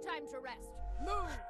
time to rest. Move!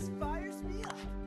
inspires me up.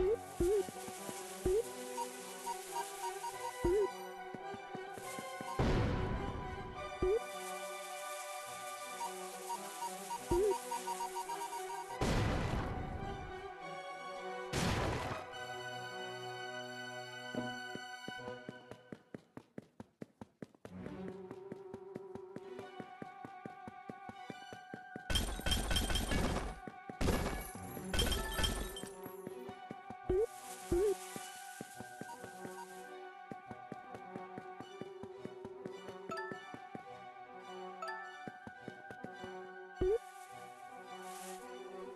Mm-hmm.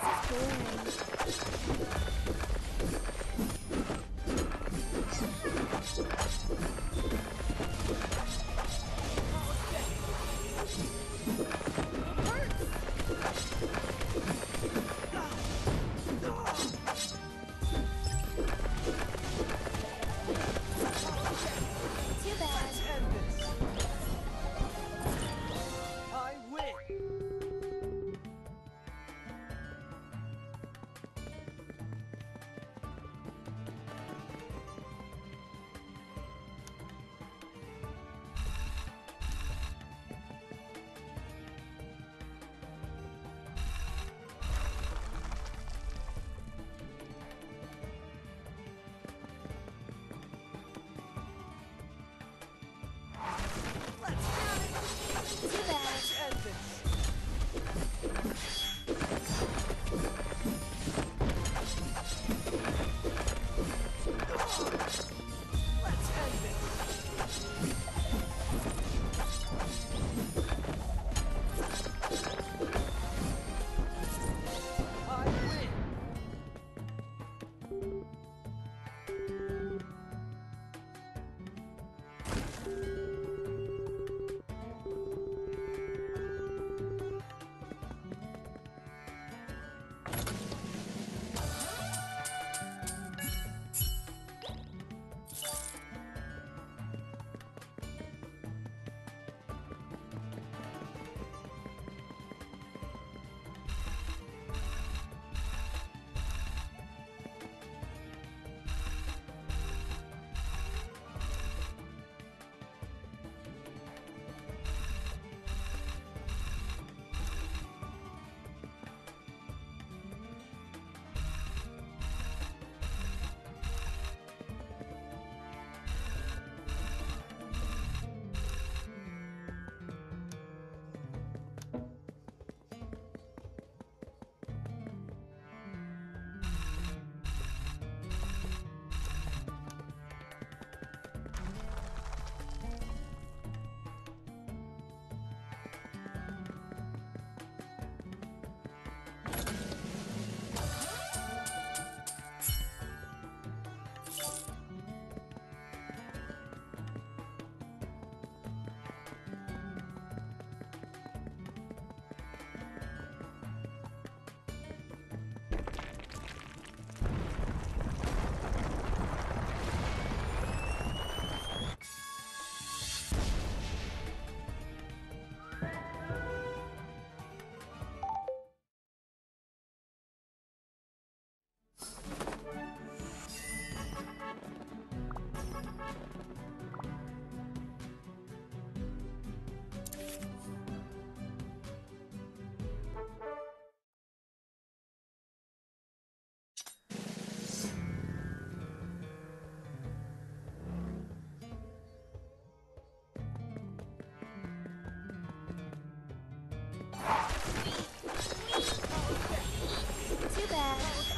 This is boring. Too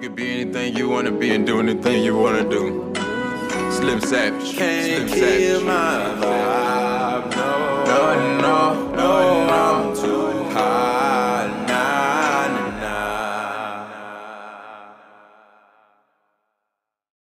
could be anything you wanna be and do anything you wanna do. Slim Savage. Can't Slim kill Savage. my vibe,